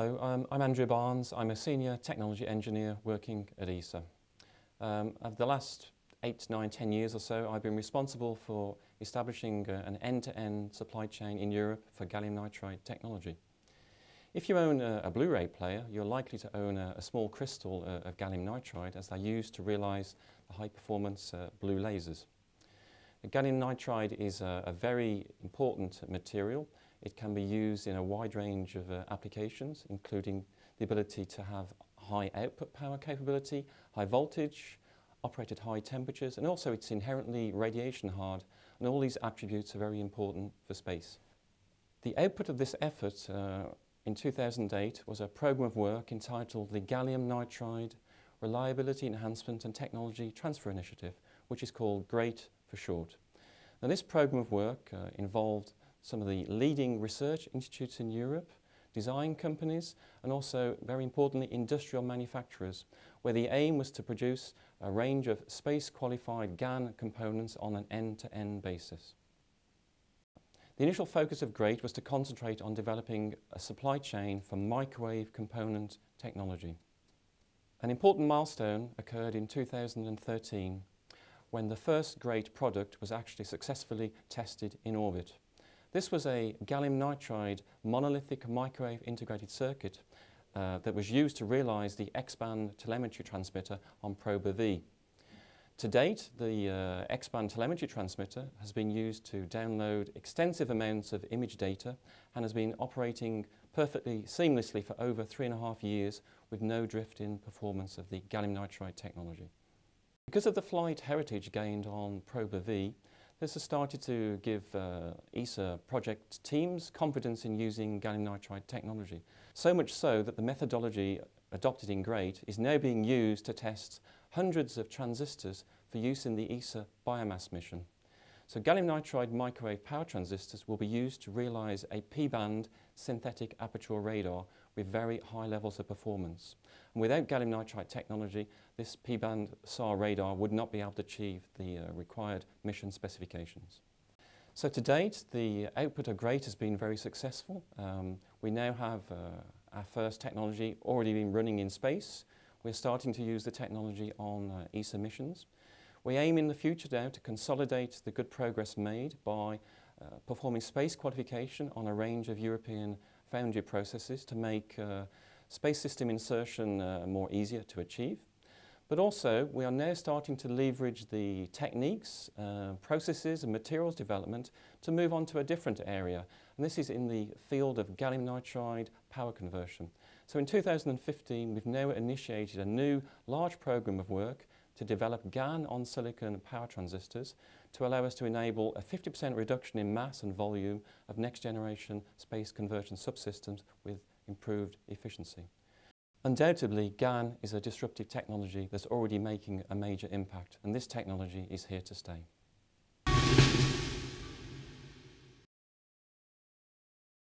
Hello, um, I'm Andrew Barnes. I'm a senior technology engineer working at ESA. Um, over the last eight, nine, ten years or so, I've been responsible for establishing uh, an end-to-end -end supply chain in Europe for gallium nitride technology. If you own a, a Blu-ray player, you're likely to own a, a small crystal uh, of gallium nitride as they're used to realize the high-performance uh, blue lasers. The gallium nitride is a, a very important material it can be used in a wide range of uh, applications, including the ability to have high output power capability, high voltage, operate at high temperatures, and also it's inherently radiation hard, and all these attributes are very important for space. The output of this effort uh, in 2008 was a program of work entitled the Gallium Nitride Reliability Enhancement and Technology Transfer Initiative, which is called GREAT for short. Now this program of work uh, involved some of the leading research institutes in Europe, design companies, and also, very importantly, industrial manufacturers, where the aim was to produce a range of space-qualified GaN components on an end-to-end -end basis. The initial focus of GREAT was to concentrate on developing a supply chain for microwave component technology. An important milestone occurred in 2013 when the first GREAT product was actually successfully tested in orbit. This was a gallium nitride monolithic microwave integrated circuit uh, that was used to realize the X-band telemetry transmitter on Proba-V. To date, the uh, X-band telemetry transmitter has been used to download extensive amounts of image data and has been operating perfectly seamlessly for over three and a half years with no drift in performance of the gallium nitride technology. Because of the flight heritage gained on Proba-V, this has started to give uh, ESA project teams confidence in using gallium nitride technology. So much so that the methodology adopted in GREAT is now being used to test hundreds of transistors for use in the ESA biomass mission. So gallium nitride microwave power transistors will be used to realize a P-band synthetic aperture radar with very high levels of performance. And without gallium nitride technology, this P-band SAR radar would not be able to achieve the uh, required mission specifications. So to date, the output of GREAT has been very successful. Um, we now have uh, our first technology already been running in space. We're starting to use the technology on uh, ESA missions. We aim in the future now to consolidate the good progress made by uh, performing space qualification on a range of European foundry processes to make uh, space system insertion uh, more easier to achieve. But also, we are now starting to leverage the techniques, uh, processes and materials development to move on to a different area. And this is in the field of gallium nitride power conversion. So in 2015, we've now initiated a new large program of work to develop GaN on silicon power transistors to allow us to enable a 50% reduction in mass and volume of next generation space conversion subsystems with improved efficiency. Undoubtedly, GaN is a disruptive technology that's already making a major impact, and this technology is here to stay.